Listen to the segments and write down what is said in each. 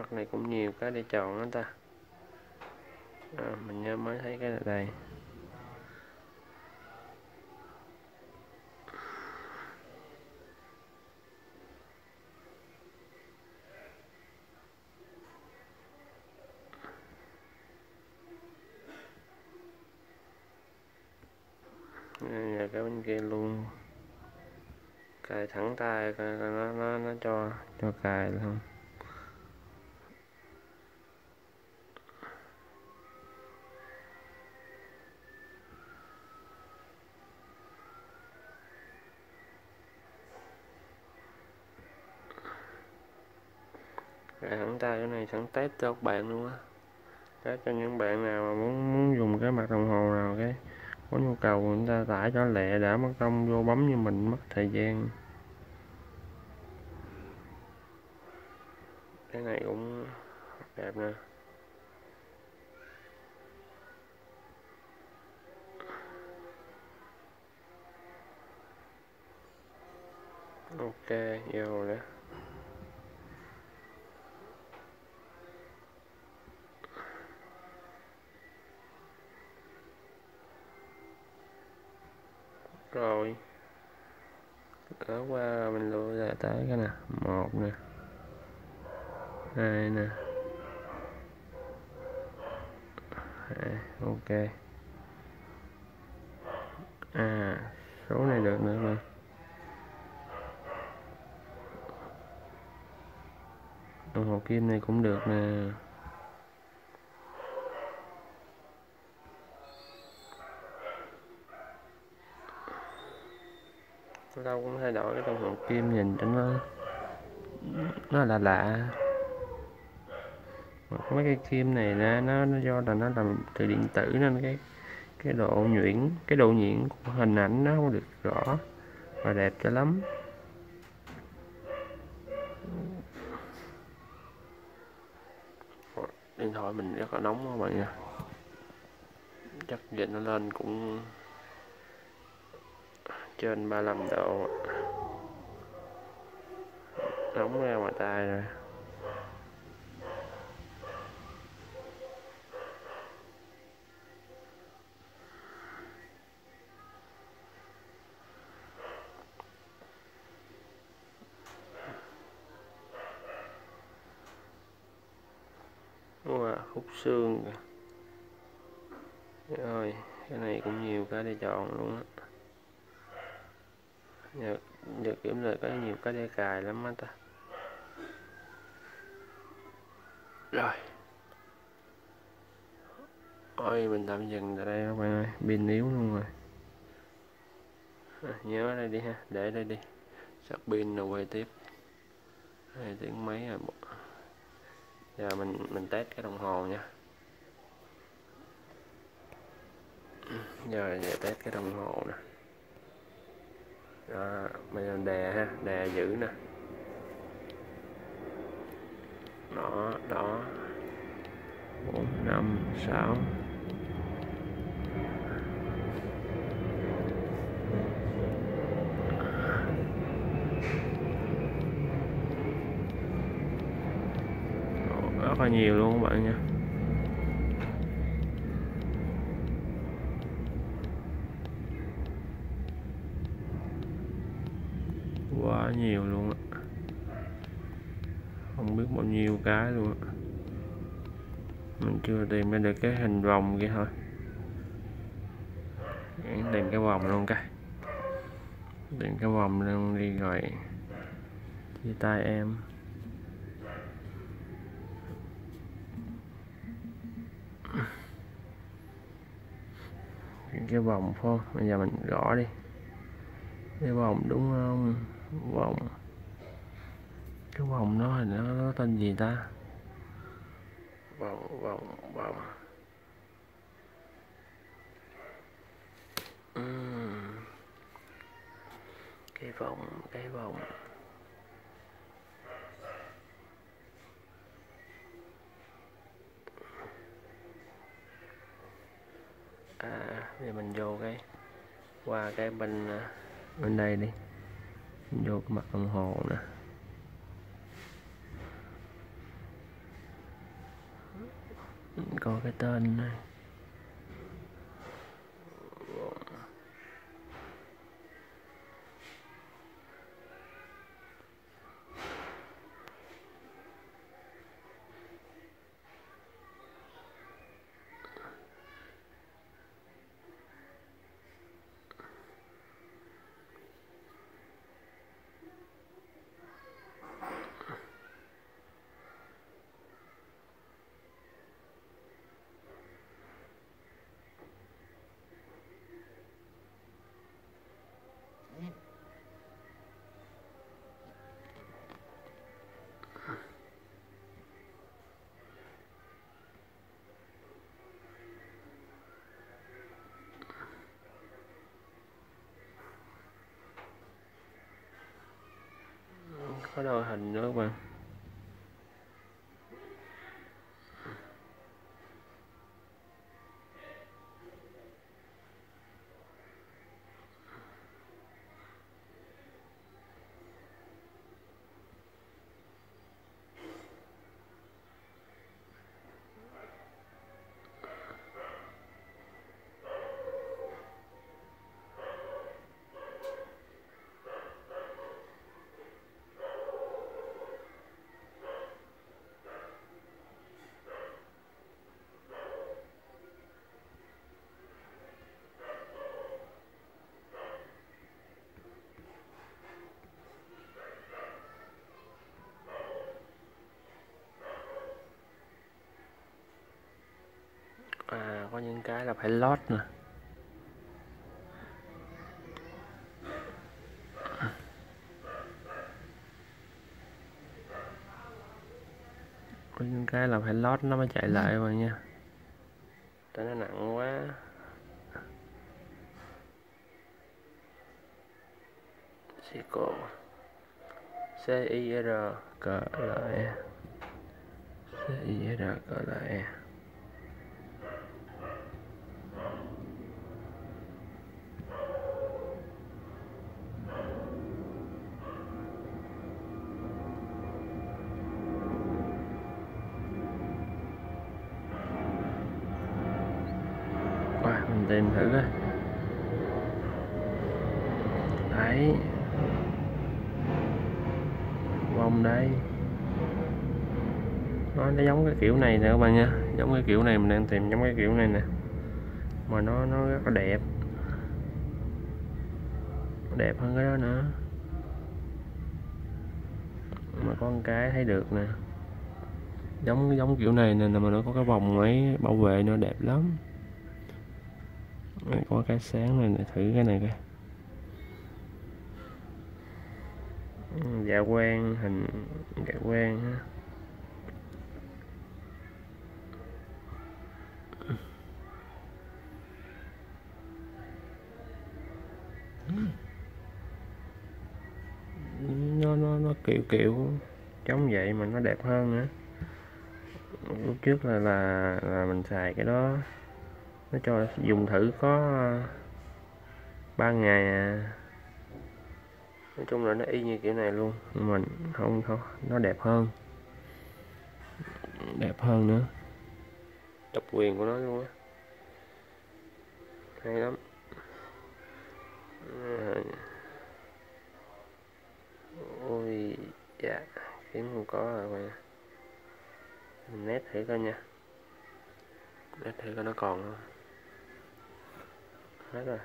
mặt này cũng nhiều cái để chọn đó ta. À, mình nhớ mới thấy cái này đây. À, giờ cái bên kia luôn. Cài thẳng tay nó nó nó cho cho cài không? Cài thẳng tay cái này sẵn test cho các bạn luôn á. Test cho những bạn nào mà muốn muốn dùng cái mặt đồng hồ nào cái, có nhu cầu người ta tải cho lẹ, đã mất công vô bấm như mình mất thời gian. Cái này cũng đẹp nè. Ok, vô đó. Rồi. Ở qua mình lùi ra tới cái nè một nè. Hai nè. Hai, ok. À số này được nữa mà. Đồng hồ kim này cũng được nè. Lâu cũng thay đổi, cái đồng hồ kim nhìn cho nó nó là lạ. Mấy cái kim này ra nó nó do là nó làm từ điện tử nên cái cái độ nhuyễn, cái độ nhuyễn của hình ảnh nó không được rõ và đẹp cho lắm. Điện thoại mình rất là nóng các bạn nha chắc dịch nó lên cũng trên 35 độ. Nóng ra ngoài tay rồi. Wow, khúc xương kìa. Rồi cái này cũng nhiều cái để chọn luôn á giờ, giờ kiểm lại có nhiều cái để cài lắm á ta. Rồi. Ôi mình tạm dừng tại đây các bạn ơi. Pin yếu luôn rồi. À, nhớ đây đi ha. Để đây đi. Sạc pin rồi quay tiếp. Hai tiếng mấy rồi giờ mình mình test cái đồng hồ nha. Ừ, giờ giờ test cái đồng hồ nè đó mình đè ha, đè giữ nè. Đó đó. Bốn năm, sáu. Rất là nhiều luôn các bạn nha. Quá nhiều luôn á. Không biết bao nhiêu cái luôn á. Mình chưa tìm ra được cái hình vòng kia thôi. Tìm cái vòng luôn cái. Tìm cái vòng luôn đi rồi chia tay em. Cái vòng phải bây giờ mình gõ đi. Cái vòng đúng không? Vòng. Cái vòng nó thì nó, nó tên gì ta? Vòng vòng vòng. Uhm. cái vòng cái vòng. À thì mình vô cái qua cái bên à, bên đây đi vô cái mặt đồng hồ nè. Có cái tên này. Có đôi hình nữa các bạn à có những cái là phải lót nè. Có những cái là phải lót nó mới chạy lại rồi nha. Tại nó nặng quá. Sico C I R C L E C I R C L E Đấy. Vòng đây. Nó, nó giống cái kiểu này nè các bạn nha. Giống cái kiểu này mình đang tìm giống cái kiểu này nè. Mà nó nó rất là đẹp. Đẹp hơn cái đó nữa. Mà con cái thấy được nè. Giống giống kiểu này nè mà nó có cái vòng ấy bảo vệ nó đẹp lắm. Có cái sáng này, này thử cái này coi. Dạ quen, hình dạ quen ha nó nó nó kiểu kiểu giống vậy mà nó đẹp hơn nữa lúc trước là là là mình xài cái đó, nó cho dùng thử có ba ngày à nói chung là nó y như kiểu này luôn nhưng mà không thôi nó đẹp hơn. Đẹp hơn nữa. Độc quyền của nó luôn á. Hay lắm. Ôi dạ kiếm không có rồi bạn mình nét thử coi nha. Nét thử coi nó còn không. Hết rồi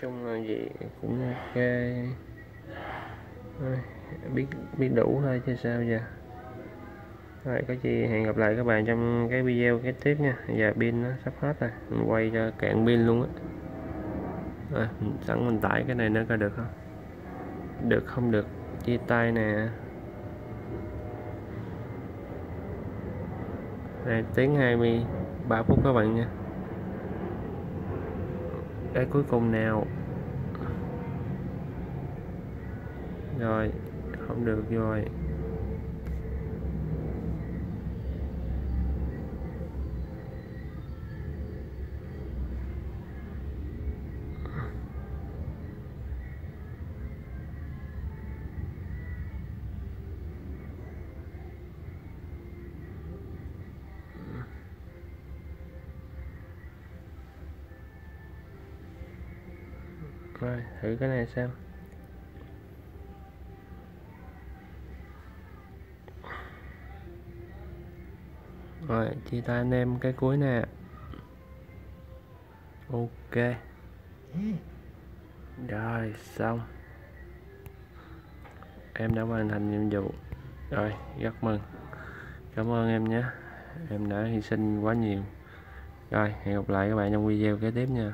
chung là gì cũng ok. Biết biết đủ thôi chứ sao giờ. Rồi, có gì hẹn gặp lại các bạn trong cái video kế tiếp nha. Giờ pin nó sắp hết rồi, mình quay cho cạn pin luôn á. Rồi sẵn mình tải cái này nữa coi được không? Được không được, chia tay nè. Này tiếng 23 phút các bạn nha cái cuối cùng nào? Rồi không được rồi. Rồi, thử cái này xem. Rồi chia tay anh em cái cuối nè. Ok. Rồi, xong. Em đã hoàn thành nhiệm vụ. Rồi, rất mừng. Cảm ơn em nhé. Em đã hy sinh quá nhiều. Rồi, hẹn gặp lại các bạn trong video kế tiếp nha.